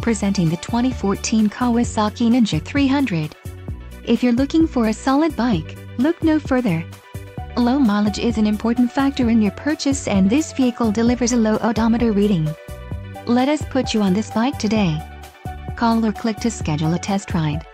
presenting the 2014 Kawasaki Ninja 300. If you're looking for a solid bike, look no further. Low mileage is an important factor in your purchase and this vehicle delivers a low odometer reading. Let us put you on this bike today. Call or click to schedule a test ride.